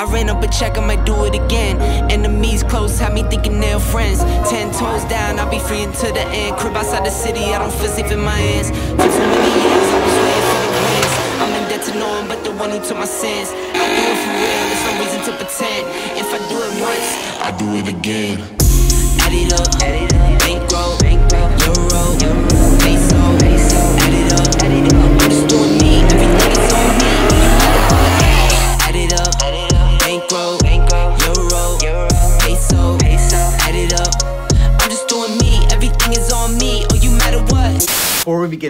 I ran up a check, I might do it again. Enemies close, have me thinking they're friends. Ten toes down, I'll be free until the end. Crib outside the city, I don't feel safe in my hands. For too many years, I was waiting for the wins. I'm in debt to no one but the one who took my sins. I do it for real, there's no reason to pretend. If I do it once, I do it again. add it up, bankroll, euro,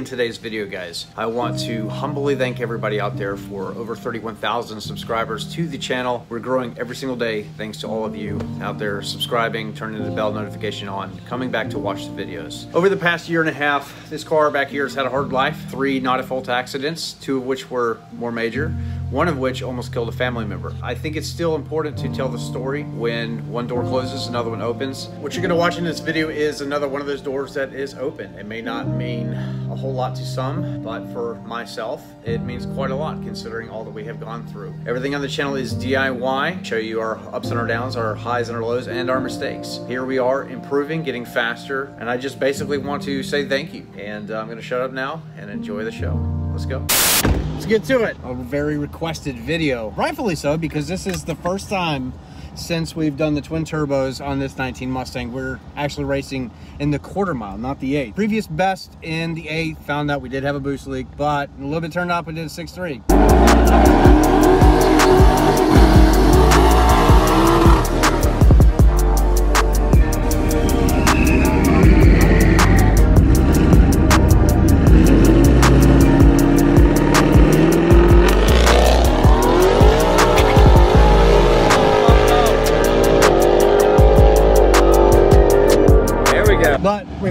Begin today's video, guys, I want to humbly thank everybody out there for over 31,000 subscribers to the channel. We're growing every single day thanks to all of you out there subscribing, turning the bell notification on, coming back to watch the videos. Over the past year and a half, this car back here has had a hard life. Three not at fault accidents, two of which were more major one of which almost killed a family member. I think it's still important to tell the story when one door closes, another one opens. What you're gonna watch in this video is another one of those doors that is open. It may not mean a whole lot to some, but for myself, it means quite a lot considering all that we have gone through. Everything on the channel is DIY, show you our ups and our downs, our highs and our lows, and our mistakes. Here we are improving, getting faster, and I just basically want to say thank you. And uh, I'm gonna shut up now and enjoy the show. Let's go. Let's get to it. A very requested video. Rightfully so, because this is the first time since we've done the twin turbos on this 19 Mustang. We're actually racing in the quarter mile, not the eight. Previous best in the eight, found out we did have a boost leak, but a little bit turned up, we did a 6.3.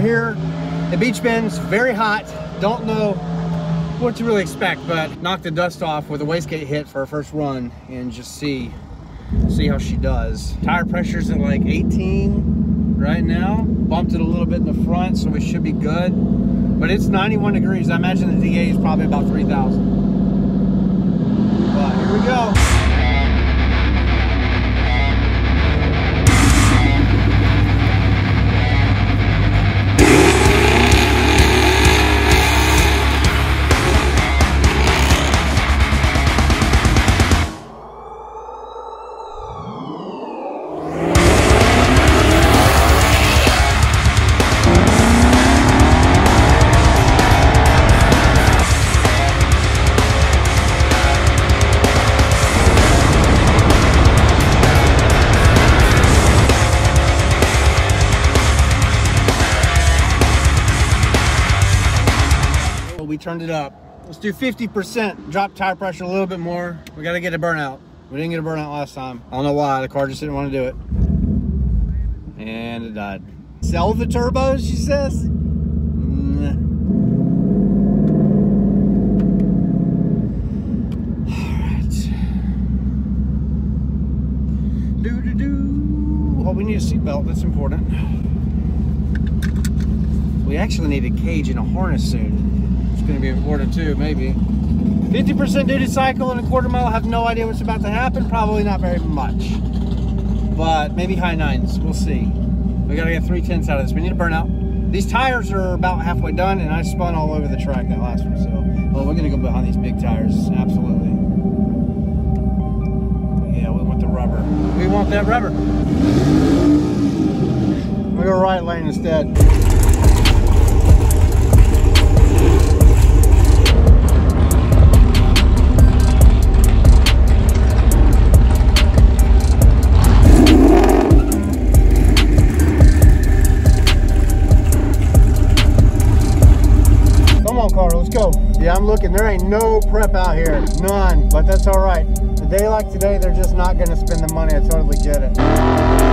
here The Beach Bends, very hot. Don't know what to really expect, but knock the dust off with a wastegate hit for our first run and just see see how she does. Tire pressure's at like 18 right now. Bumped it a little bit in the front, so we should be good. But it's 91 degrees. I imagine the DA is probably about 3,000. But here we go. We turned it up. Let's do 50%. Drop tire pressure a little bit more. We got to get a burnout. We didn't get a burnout last time. I don't know why. The car just didn't want to do it. And it died. Sell the turbos, she says? Do do do. We need a seatbelt. That's important. We actually need a cage and a harness soon. Going to be important too, maybe. 50% duty cycle in a quarter mile. I have no idea what's about to happen. Probably not very much. But maybe high nines. We'll see. We got to get three tenths out of this. We need a burnout. These tires are about halfway done, and I spun all over the track that last one. So, well, we're going to go behind these big tires. Absolutely. Yeah, we want the rubber. We want that rubber. We'll go right lane instead. Looking. There ain't no prep out here. None. But that's all right. A day like today, they're just not to spend the money. I totally get it.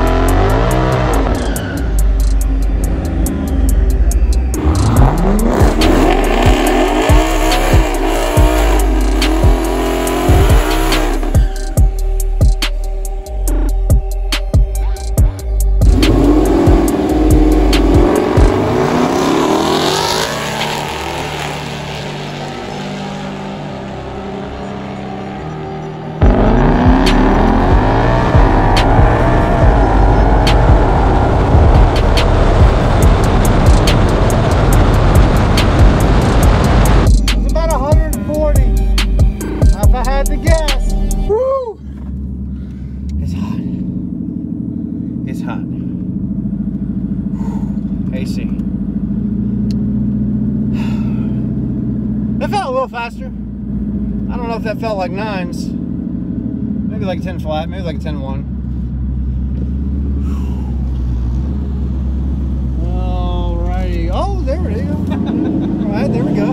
Faster? I don't know if that felt like nines. Maybe like a 10 flat, maybe like a 10 1. Alrighty. Oh, there we go. Alright, there we go.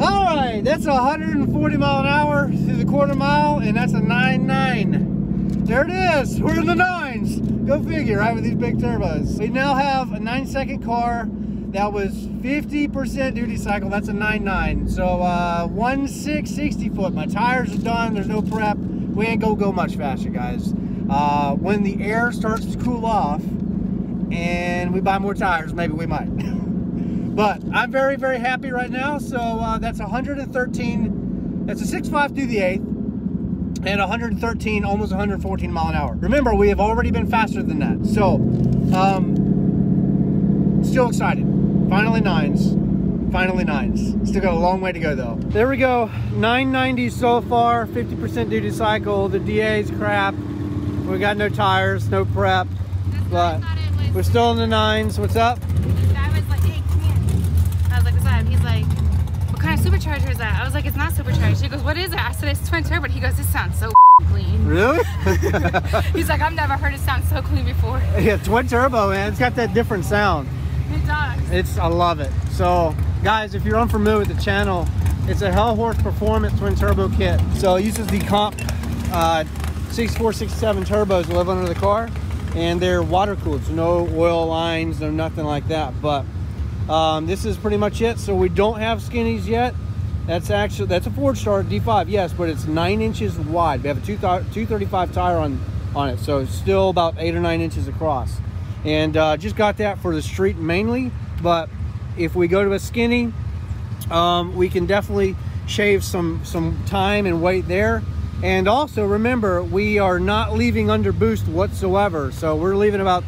Alright, that's 140 mile an hour through the quarter mile, and that's a 9 9. There it is. We're in the nines. Go figure, right, with these big turbos. We now have a nine second car that was 50% duty cycle. That's a 9.9. So uh, 1 6 60 foot. My tires are done. There's no prep. We ain't gonna go much faster, guys. Uh, when the air starts to cool off and we buy more tires, maybe we might. but I'm very, very happy right now. So uh, that's 113. That's a 6.5 through the 8th and 113, almost 114 mile an hour. Remember, we have already been faster than that. So, um, still excited. Finally nines. Finally nines. Still got a long way to go though. There we go. 990 so far, 50% duty cycle. The DA's crap. We got no tires, no prep. But we're still in the nines. What's up? This was like, hey, come here. I was like, what's up? He's like, what kind of supercharger is that? I was like, it's not supercharged. He goes, what is it? I said, it's twin turbo. He goes, this sounds so clean. Really? He's like, I've never heard it sound so clean before. yeah, twin turbo, man. It's got that different sound. It does. It's I love it. So guys, if you're unfamiliar with the channel, it's a Hellhorse Performance Twin Turbo Kit. So it uses the Comp uh, 6467 turbos that live under the car and they're water cooled, so no oil lines, no nothing like that. But um, this is pretty much it. So we don't have skinnies yet. That's actually that's a Forgestar D5, yes, but it's nine inches wide. We have a 235 tire on on it, so it's still about eight or nine inches across and uh, just got that for the street mainly but if we go to a skinny um, we can definitely shave some some time and weight there. And also remember we are not leaving under boost whatsoever. So we're leaving about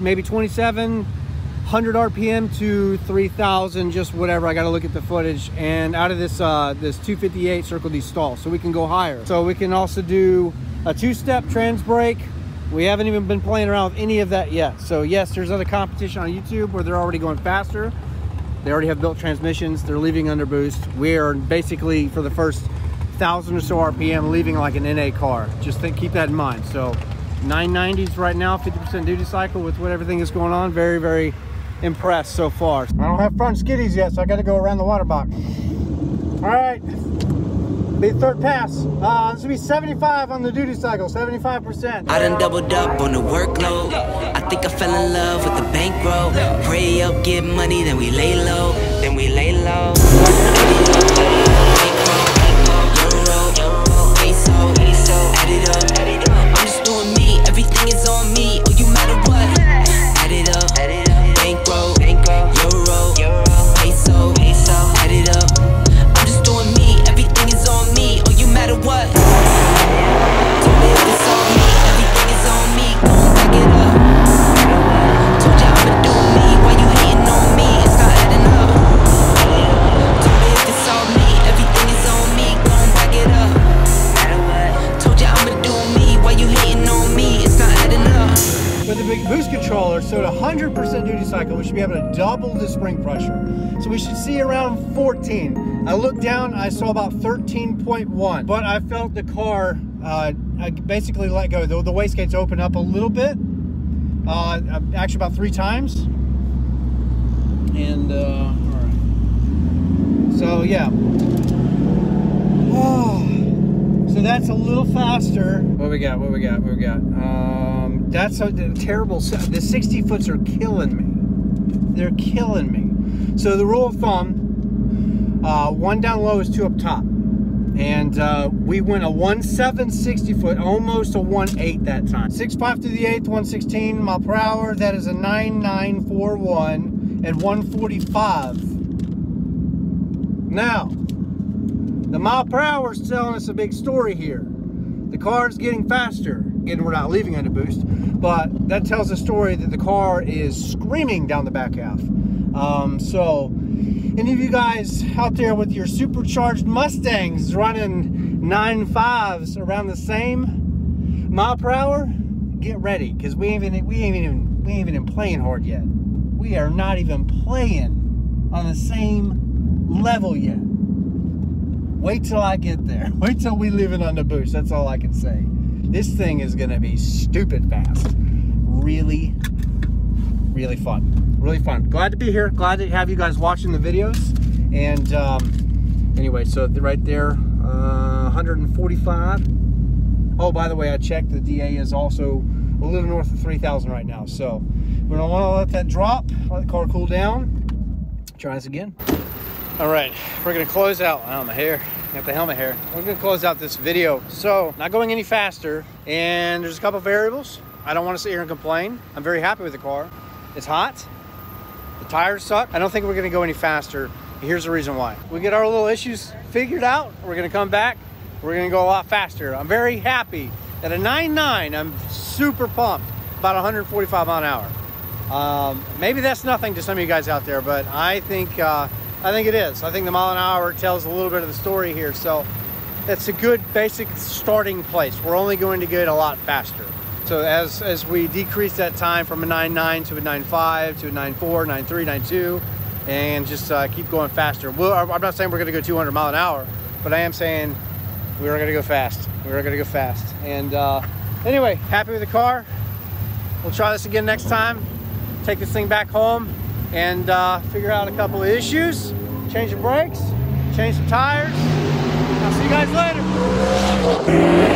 maybe 2700 rpm to 3000 just whatever. I got to look at the footage. And out of this uh this 258 circle d stall. So we can go higher. So we can also do a two-step trans brake we haven't even been playing around with any of that yet. So yes, there's other competition on YouTube where they're already going faster. They already have built transmissions. They're leaving under boost. We are basically for the first thousand or so RPM leaving like an NA car. Just think, keep that in mind. So 990s right now, 50% duty cycle with what everything is going on. Very, very impressed so far. I don't have front skinnies yet, so I got to go around the water box. All right be third pass. Uh, this will be 75 on the duty cycle, 75%. I done doubled up on the workload. I think I fell in love with the bankroll. Pray up, get money, then we lay low. Then we lay low. Add it up. We should be able to double the spring pressure. So we should see around 14. I looked down, I saw about 13.1, but I felt the car, uh, basically let go. The, the wastegates open up a little bit, uh, actually about three times. And, uh, all right. So yeah. So that's a little faster. What we got? What we got? What we got? Um, that's a terrible. The 60 foots are killing me. They're killing me. So the rule of thumb: uh, one down low is two up top, and uh, we went a one seven 60 foot, almost a one eight that time. Six five to the eighth, 116 mile per hour. That is a 9941 and 145. Now. The mile per hour is telling us a big story here. The car is getting faster. Again, we're not leaving under boost, but that tells a story that the car is screaming down the back half. Um, so, any of you guys out there with your supercharged Mustangs running nine fives around the same mile per hour, get ready because we ain't even we ain't even we ain't even playing hard yet. We are not even playing on the same level yet. Wait till I get there. Wait till we leave it on the boost. That's all I can say. This thing is gonna be stupid fast. Really, really fun. Really fun. Glad to be here. Glad to have you guys watching the videos. And um, anyway, so right there, uh, 145. Oh, by the way, I checked. The DA is also a little north of 3,000 right now. So we don't want to let that drop. Let the car cool down. Try this again. All right, we're gonna close out. Oh, my hair. Got the helmet hair. We're gonna close out this video. So, not going any faster, and there's a couple variables. I don't want to sit here and complain. I'm very happy with the car. It's hot. The tires suck. I don't think we're gonna go any faster. Here's the reason why. We get our little issues figured out. We're gonna come back. We're gonna go a lot faster. I'm very happy. At a 9.9, I'm super pumped. About 145 mile an hour. Um, maybe that's nothing to some of you guys out there, but I think uh, I think it is. I think the mile an hour tells a little bit of the story here. So it's a good basic starting place. We're only going to get a lot faster. So as, as we decrease that time from a 9.9 to a 9.5 to a 9.4, 9.3, 9.2, and just uh, keep going faster. Well, I'm not saying we're going to go 200 mile an hour, but I am saying we are going to go fast. We are going to go fast. And uh, anyway, happy with the car. We'll try this again next time. Take this thing back home and uh, figure out a couple of issues, change the brakes, change some tires. I'll see you guys later.